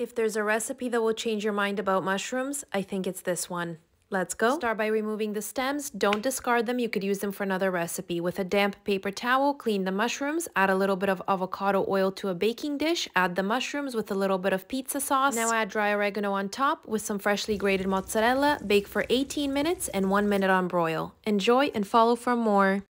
If there's a recipe that will change your mind about mushrooms, I think it's this one. Let's go. Start by removing the stems. Don't discard them. You could use them for another recipe. With a damp paper towel, clean the mushrooms. Add a little bit of avocado oil to a baking dish. Add the mushrooms with a little bit of pizza sauce. Now add dry oregano on top with some freshly grated mozzarella. Bake for 18 minutes and 1 minute on broil. Enjoy and follow for more.